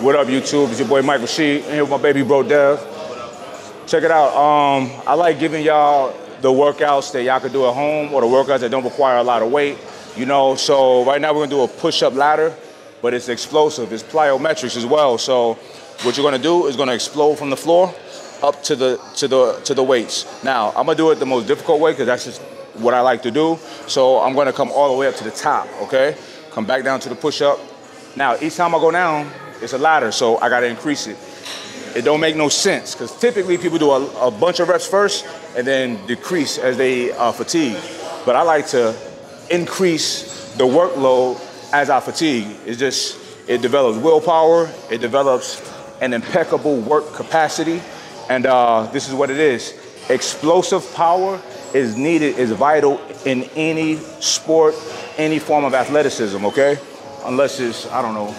What up, YouTube? It's your boy Mike Rashid. And here with my baby bro Dev. Check it out. Um, I like giving y'all the workouts that y'all can do at home or the workouts that don't require a lot of weight. You know, so right now we're gonna do a push-up ladder, but it's explosive. It's plyometrics as well. So what you're gonna do is gonna explode from the floor up to the to the to the weights. Now I'm gonna do it the most difficult way because that's just what I like to do. So I'm gonna come all the way up to the top. Okay, come back down to the push-up. Now each time I go down, it's a ladder, so I gotta increase it. It don't make no sense because typically people do a, a, bunch of reps first and then decrease as they uh, fatigue. But I like to increase the workload as I fatigue. It's just it develops willpower, it develops an impeccable work capacity, and uh, this is what it is. Explosive power is needed, is vital in any sport, any form of athleticism, okay? Unless it's, I don't know,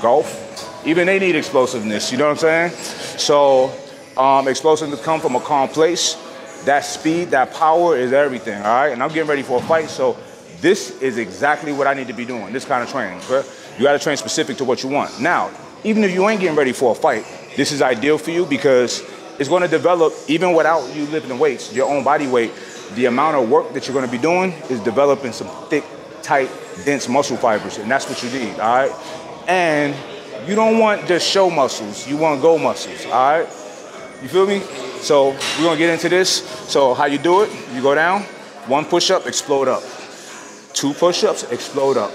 golf. Even they need explosiveness, you know what I'm saying? So um, explosiveness come from a calm place. That speed, that power is everything, all right? And I'm getting ready for a fight, so this is exactly what I need to be doing, this kind of training. Okay? You gotta train specific to what you want. Now, even if you ain't getting ready for a fight, this is ideal for you because it's gonna develop, even without you lifting weights, your own body weight, the amount of work that you're gonna be doing is developing some thick, tight, dense muscle fibers, and that's what you need, all right? And you don't want just show muscles, you want go muscles, all right? You feel me? So we're gonna get into this. So how you do it, you go down, one push-up, explode up. Two push-ups, explode up.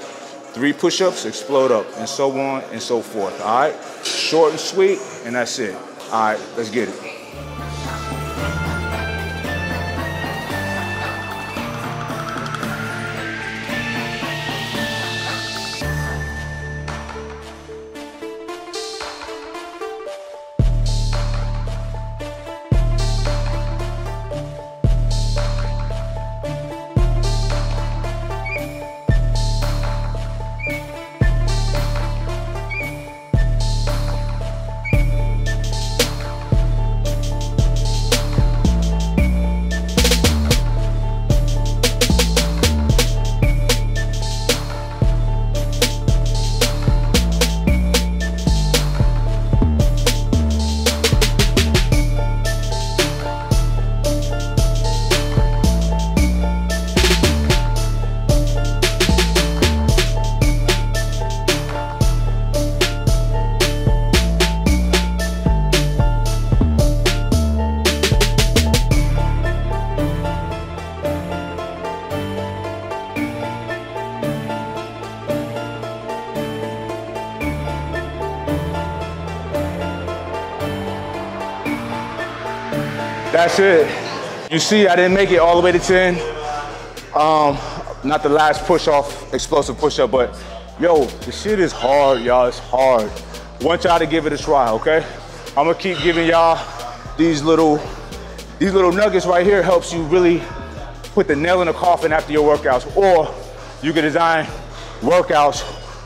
Three push-ups, explode up, and so on and so forth, all right? Short and sweet, and that's it. All right, let's get it. That's it. You see, I didn't make it all the way to 10. Um, not the last push off, explosive push up, but yo, the shit is hard, y'all. It's hard. Want y'all to give it a try, okay? I'm gonna keep giving y'all these little, these little nuggets right here helps you really put the nail in the coffin after your workouts, or you can design workouts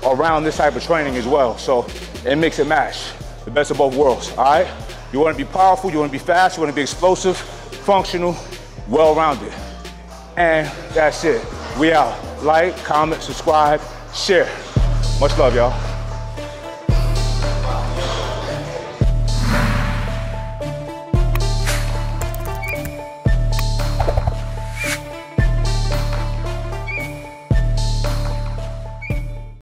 around this type of training as well. So it mix and match, the best of both worlds, all right? You wanna be powerful, you wanna be fast, you wanna be explosive, functional, well-rounded. And that's it. We out. Like, comment, subscribe, share. Much love, y'all.